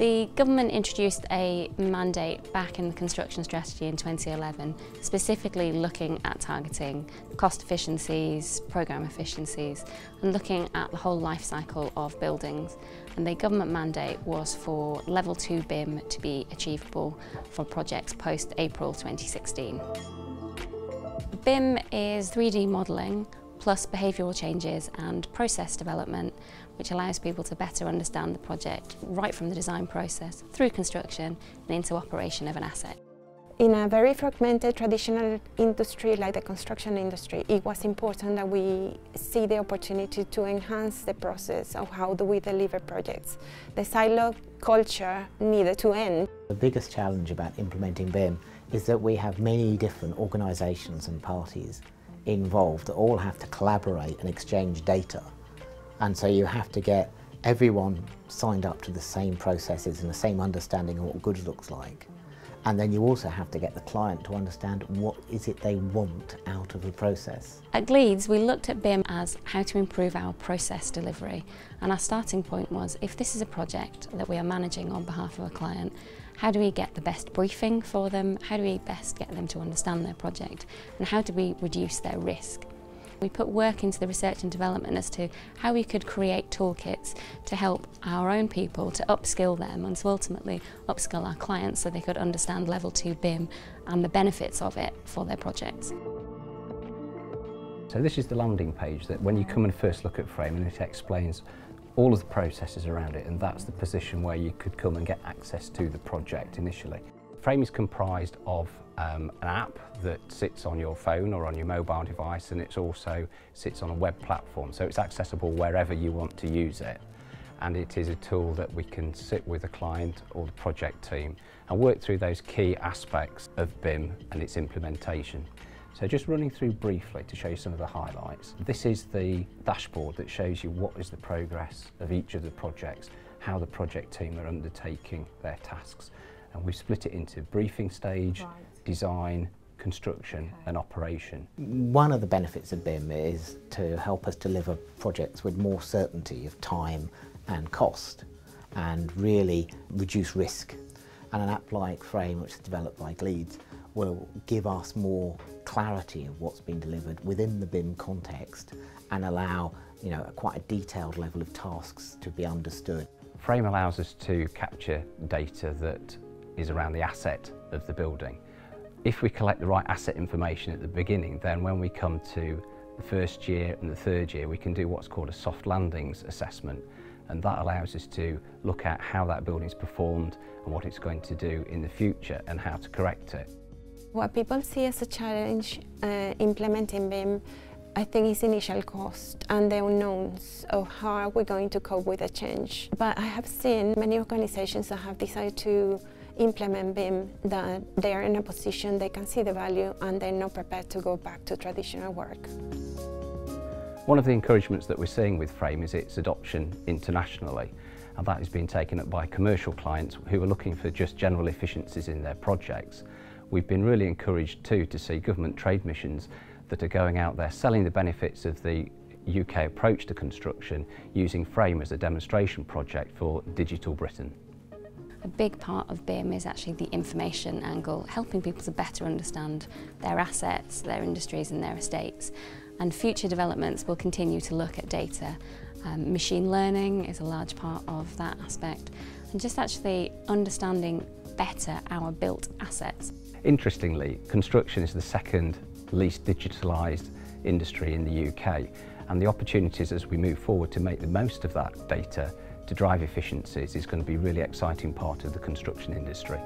The government introduced a mandate back in the construction strategy in 2011, specifically looking at targeting cost efficiencies, programme efficiencies, and looking at the whole life cycle of buildings. And the government mandate was for level 2 BIM to be achievable for projects post April 2016. BIM is 3D modelling plus behavioural changes and process development, which allows people to better understand the project right from the design process through construction and into operation of an asset. In a very fragmented traditional industry like the construction industry, it was important that we see the opportunity to enhance the process of how do we deliver projects. The silo culture needed to end. The biggest challenge about implementing BIM is that we have many different organisations and parties involved that all have to collaborate and exchange data. And so you have to get everyone signed up to the same processes and the same understanding of what good looks like. And then you also have to get the client to understand what is it they want out of the process. At Gleeds, we looked at BIM as how to improve our process delivery. And our starting point was, if this is a project that we are managing on behalf of a client, how do we get the best briefing for them? How do we best get them to understand their project? And how do we reduce their risk? We put work into the research and development as to how we could create toolkits to help our own people to upskill them and to ultimately upskill our clients so they could understand level 2 BIM and the benefits of it for their projects. So this is the landing page that when you come and first look at Frame and it explains all of the processes around it and that's the position where you could come and get access to the project initially. Frame is comprised of um, an app that sits on your phone or on your mobile device and it also sits on a web platform so it's accessible wherever you want to use it and it is a tool that we can sit with a client or the project team and work through those key aspects of BIM and its implementation. So just running through briefly to show you some of the highlights. This is the dashboard that shows you what is the progress of each of the projects, how the project team are undertaking their tasks and we split it into briefing stage, right. Design, construction okay. and operation. One of the benefits of BIM is to help us deliver projects with more certainty of time and cost and really reduce risk. And an app like Frame, which is developed by Gleeds, will give us more clarity of what's been delivered within the BIM context and allow you know, quite a detailed level of tasks to be understood. Frame allows us to capture data that is around the asset of the building. If we collect the right asset information at the beginning, then when we come to the first year and the third year, we can do what's called a soft landings assessment. And that allows us to look at how that building's performed and what it's going to do in the future and how to correct it. What people see as a challenge uh, implementing BIM I think is initial cost and the unknowns of how are we going to cope with the change. But I have seen many organizations that have decided to implement BIM that they are in a position they can see the value and they're not prepared to go back to traditional work. One of the encouragements that we're seeing with Frame is its adoption internationally and that is being taken up by commercial clients who are looking for just general efficiencies in their projects. We've been really encouraged too to see government trade missions that are going out there selling the benefits of the UK approach to construction using Frame as a demonstration project for Digital Britain. A big part of BIM is actually the information angle, helping people to better understand their assets, their industries and their estates. And future developments will continue to look at data. Um, machine learning is a large part of that aspect. And just actually understanding better our built assets. Interestingly, construction is the second least digitalised industry in the UK and the opportunities as we move forward to make the most of that data to drive efficiencies is going to be a really exciting part of the construction industry.